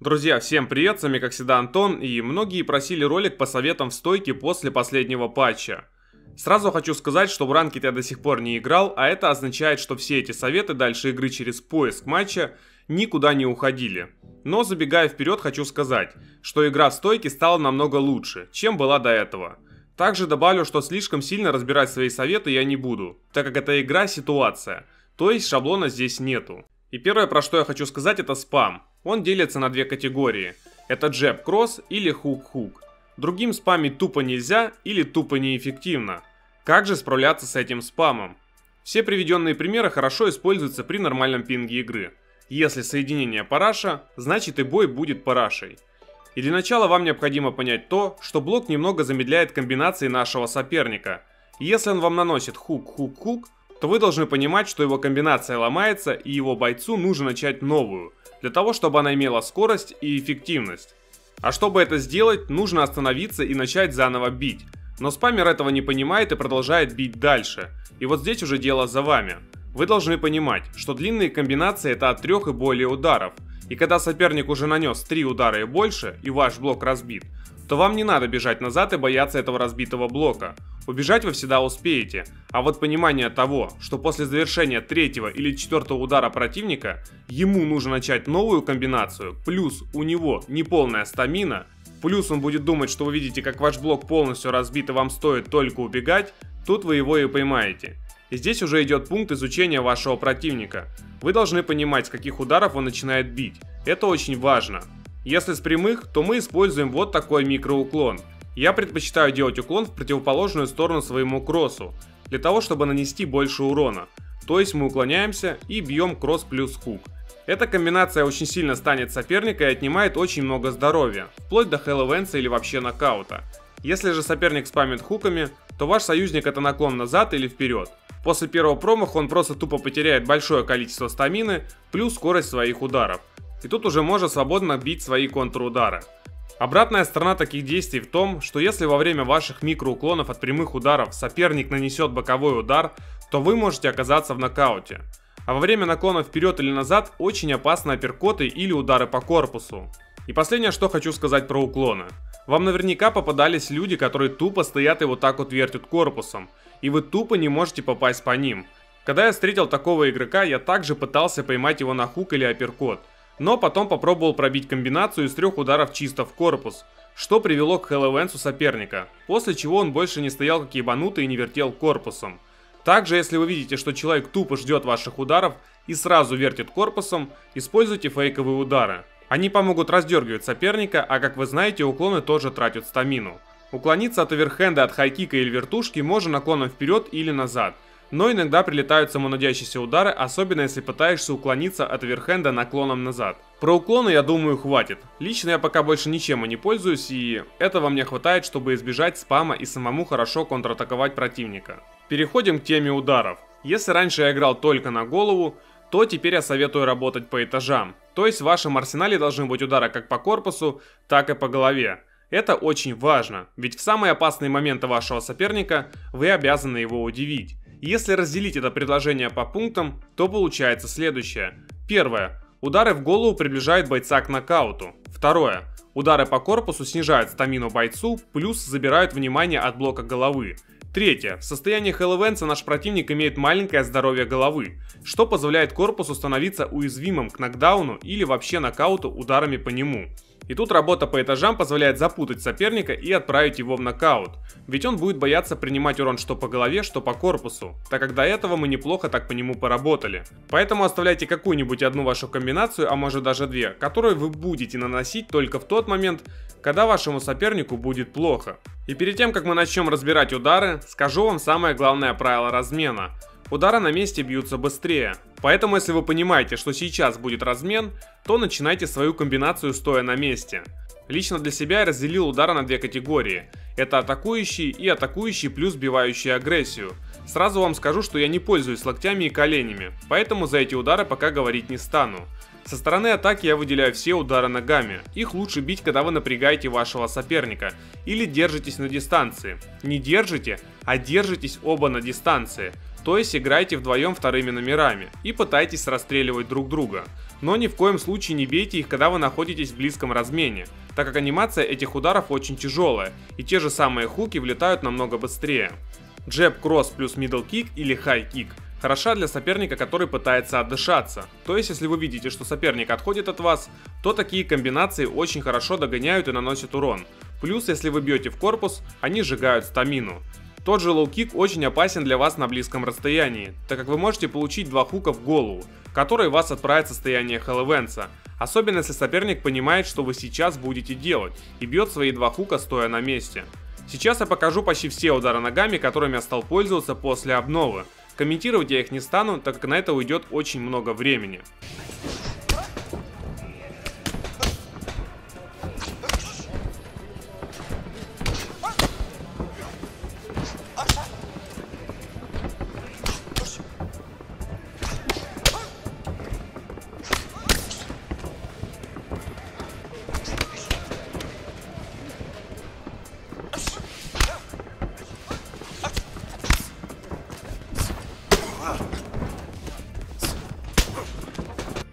Друзья, всем привет, с вами как всегда Антон, и многие просили ролик по советам в стойке после последнего патча. Сразу хочу сказать, что в ранке я до сих пор не играл, а это означает, что все эти советы дальше игры через поиск матча никуда не уходили. Но забегая вперед, хочу сказать, что игра в стойке стала намного лучше, чем была до этого. Также добавлю, что слишком сильно разбирать свои советы я не буду, так как это игра ситуация, то есть шаблона здесь нету. И первое, про что я хочу сказать, это спам. Он делится на две категории. Это джеб-кросс или хук-хук. Другим спамить тупо нельзя или тупо неэффективно. Как же справляться с этим спамом? Все приведенные примеры хорошо используются при нормальном пинге игры. Если соединение параша, значит и бой будет парашей. И для начала вам необходимо понять то, что блок немного замедляет комбинации нашего соперника. Если он вам наносит хук-хук-хук, то вы должны понимать, что его комбинация ломается и его бойцу нужно начать новую, для того, чтобы она имела скорость и эффективность. А чтобы это сделать, нужно остановиться и начать заново бить. Но спамер этого не понимает и продолжает бить дальше. И вот здесь уже дело за вами. Вы должны понимать, что длинные комбинации это от 3 и более ударов. И когда соперник уже нанес 3 удара и больше, и ваш блок разбит, то вам не надо бежать назад и бояться этого разбитого блока. Убежать вы всегда успеете, а вот понимание того, что после завершения третьего или четвертого удара противника, ему нужно начать новую комбинацию, плюс у него неполная стамина, плюс он будет думать, что вы видите, как ваш блок полностью разбит и вам стоит только убегать, тут вы его и поймаете. И здесь уже идет пункт изучения вашего противника. Вы должны понимать, с каких ударов он начинает бить. Это очень важно. Если с прямых, то мы используем вот такой микроуклон. Я предпочитаю делать уклон в противоположную сторону своему кроссу, для того, чтобы нанести больше урона. То есть мы уклоняемся и бьем кросс плюс хук. Эта комбинация очень сильно станет соперника и отнимает очень много здоровья, вплоть до Хэллоуэнса или вообще нокаута. Если же соперник спамит хуками, то ваш союзник это наклон назад или вперед. После первого промаха он просто тупо потеряет большое количество стамины, плюс скорость своих ударов и тут уже можно свободно бить свои контрудары. Обратная сторона таких действий в том, что если во время ваших микроуклонов от прямых ударов соперник нанесет боковой удар, то вы можете оказаться в нокауте. А во время наклона вперед или назад очень опасны апперкоты или удары по корпусу. И последнее, что хочу сказать про уклоны. Вам наверняка попадались люди, которые тупо стоят и вот так вот вертят корпусом, и вы тупо не можете попасть по ним. Когда я встретил такого игрока, я также пытался поймать его на хук или апперкот – но потом попробовал пробить комбинацию из трех ударов чисто в корпус, что привело к Хэллоуэнсу соперника, после чего он больше не стоял как ебанутый и не вертел корпусом. Также, если вы видите, что человек тупо ждет ваших ударов и сразу вертит корпусом, используйте фейковые удары. Они помогут раздергивать соперника, а как вы знаете, уклоны тоже тратят стамину. Уклониться от оверхенда, от хайкика или вертушки можно наклоном вперед или назад – но иногда прилетают самонадящиеся удары, особенно если пытаешься уклониться от оверхенда наклоном назад. Про уклоны, я думаю, хватит. Лично я пока больше ничем и не пользуюсь, и этого мне хватает, чтобы избежать спама и самому хорошо контратаковать противника. Переходим к теме ударов. Если раньше я играл только на голову, то теперь я советую работать по этажам. То есть в вашем арсенале должны быть удары как по корпусу, так и по голове. Это очень важно, ведь в самые опасные моменты вашего соперника вы обязаны его удивить. Если разделить это предложение по пунктам, то получается следующее. Первое. Удары в голову приближают бойца к нокауту. Второе. Удары по корпусу снижают стамину бойцу, плюс забирают внимание от блока головы. Третье. В состоянии Хэллоуэнса наш противник имеет маленькое здоровье головы, что позволяет корпусу становиться уязвимым к нокдауну или вообще нокауту ударами по нему. И тут работа по этажам позволяет запутать соперника и отправить его в нокаут. Ведь он будет бояться принимать урон что по голове, что по корпусу, так как до этого мы неплохо так по нему поработали. Поэтому оставляйте какую-нибудь одну вашу комбинацию, а может даже две, которую вы будете наносить только в тот момент, когда вашему сопернику будет плохо. И перед тем, как мы начнем разбирать удары, скажу вам самое главное правило размена – удары на месте бьются быстрее. Поэтому если вы понимаете, что сейчас будет размен, то начинайте свою комбинацию стоя на месте. Лично для себя я разделил удары на две категории. Это атакующий и атакующий плюс сбивающий агрессию. Сразу вам скажу, что я не пользуюсь локтями и коленями, поэтому за эти удары пока говорить не стану. Со стороны атаки я выделяю все удары ногами. Их лучше бить, когда вы напрягаете вашего соперника или держитесь на дистанции. Не держите, а держитесь оба на дистанции. То есть играйте вдвоем вторыми номерами и пытайтесь расстреливать друг друга. Но ни в коем случае не бейте их, когда вы находитесь в близком размене, так как анимация этих ударов очень тяжелая, и те же самые хуки влетают намного быстрее. Джеб, кросс плюс middle kick или high kick хороша для соперника, который пытается отдышаться. То есть, если вы видите, что соперник отходит от вас, то такие комбинации очень хорошо догоняют и наносят урон. Плюс, если вы бьете в корпус, они сжигают стамину. Тот же лоу-кик очень опасен для вас на близком расстоянии, так как вы можете получить два хука в голову, которые вас отправят в состояние Хэллоуэнса, особенно если соперник понимает, что вы сейчас будете делать, и бьет свои два хука стоя на месте. Сейчас я покажу почти все удары ногами, которыми я стал пользоваться после обновы. Комментировать я их не стану, так как на это уйдет очень много времени.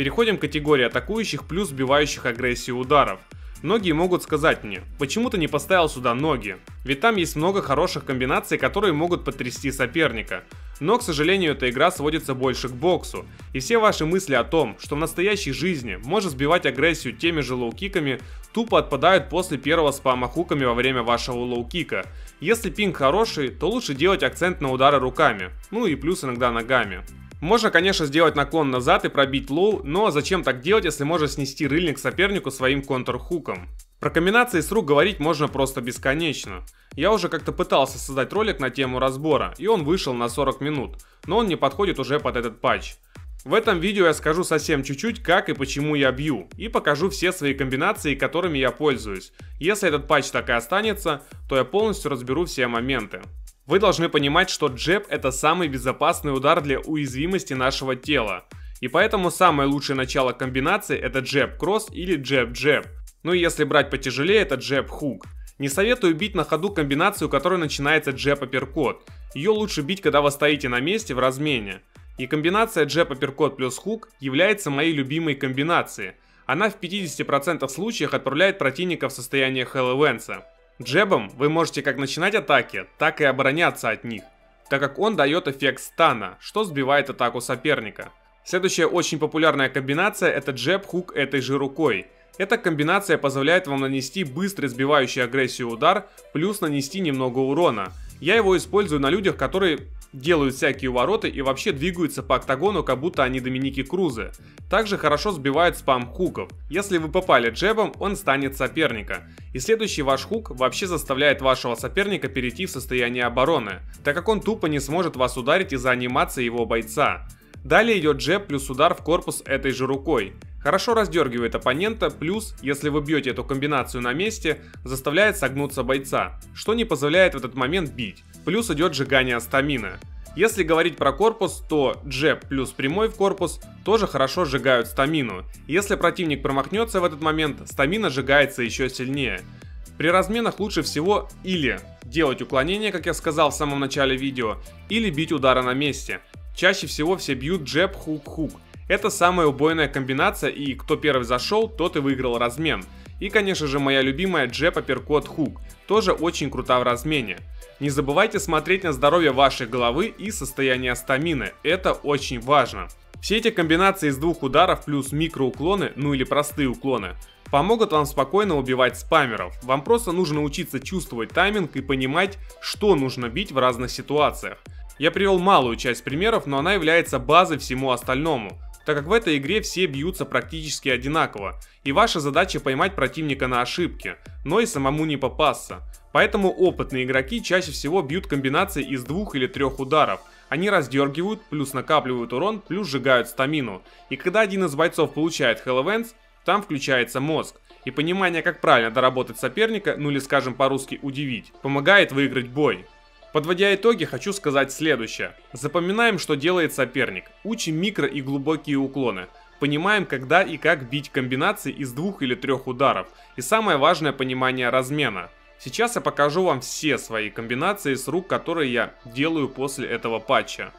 Переходим к категории атакующих плюс сбивающих агрессию ударов. Многие могут сказать мне, почему ты не поставил сюда ноги? Ведь там есть много хороших комбинаций, которые могут потрясти соперника. Но, к сожалению, эта игра сводится больше к боксу. И все ваши мысли о том, что в настоящей жизни можно сбивать агрессию теми же лоу-киками, тупо отпадают после первого спама хуками во время вашего лоу-кика. Если пинг хороший, то лучше делать акцент на удары руками, ну и плюс иногда ногами. Можно, конечно, сделать наклон назад и пробить лоу, но зачем так делать, если можно снести рыльник сопернику своим контр-хуком? Про комбинации с рук говорить можно просто бесконечно. Я уже как-то пытался создать ролик на тему разбора, и он вышел на 40 минут, но он не подходит уже под этот патч. В этом видео я скажу совсем чуть-чуть, как и почему я бью, и покажу все свои комбинации, которыми я пользуюсь. Если этот патч так и останется, то я полностью разберу все моменты. Вы должны понимать, что джеб это самый безопасный удар для уязвимости нашего тела. И поэтому самое лучшее начало комбинации это джеб-кросс или джеб-джеб. Ну и если брать потяжелее, это джеб-хук. Не советую бить на ходу комбинацию, которая начинается джеб-апперкот. Ее лучше бить, когда вы стоите на месте в размене. И комбинация джеб-апперкот плюс хук является моей любимой комбинацией. Она в 50% случаях отправляет противника в состояние Хэллоуэнса. Джебом вы можете как начинать атаки, так и обороняться от них, так как он дает эффект стана, что сбивает атаку соперника. Следующая очень популярная комбинация это джеб-хук этой же рукой. Эта комбинация позволяет вам нанести быстрый сбивающий агрессию удар, плюс нанести немного урона. Я его использую на людях, которые делают всякие увороты и вообще двигаются по октагону, как будто они Доминики Крузы. Также хорошо сбивают спам хуков. Если вы попали джебом, он станет соперника. И следующий ваш хук вообще заставляет вашего соперника перейти в состояние обороны, так как он тупо не сможет вас ударить из-за анимации его бойца. Далее идет джеб плюс удар в корпус этой же рукой. Хорошо раздергивает оппонента, плюс, если вы бьете эту комбинацию на месте, заставляет согнуться бойца, что не позволяет в этот момент бить. Плюс идет сжигание стамина. Если говорить про корпус, то джеб плюс прямой в корпус тоже хорошо сжигают стамину. Если противник промахнется в этот момент, стамина сжигается еще сильнее. При разменах лучше всего или делать уклонение, как я сказал в самом начале видео, или бить удары на месте. Чаще всего все бьют джеб хук хук это самая убойная комбинация и кто первый зашел, тот и выиграл размен. И конечно же моя любимая джеб апперкот хук, тоже очень крута в размене. Не забывайте смотреть на здоровье вашей головы и состояние стамины, это очень важно. Все эти комбинации из двух ударов плюс микроуклоны, ну или простые уклоны, помогут вам спокойно убивать спамеров. Вам просто нужно учиться чувствовать тайминг и понимать, что нужно бить в разных ситуациях. Я привел малую часть примеров, но она является базой всему остальному так как в этой игре все бьются практически одинаково, и ваша задача поймать противника на ошибке, но и самому не попасться. Поэтому опытные игроки чаще всего бьют комбинации из двух или трех ударов. Они раздергивают, плюс накапливают урон, плюс сжигают стамину. И когда один из бойцов получает Hell там включается мозг. И понимание, как правильно доработать соперника, ну или скажем по-русски удивить, помогает выиграть бой. Подводя итоги, хочу сказать следующее. Запоминаем, что делает соперник. Учим микро и глубокие уклоны. Понимаем, когда и как бить комбинации из двух или трех ударов. И самое важное понимание размена. Сейчас я покажу вам все свои комбинации с рук, которые я делаю после этого патча.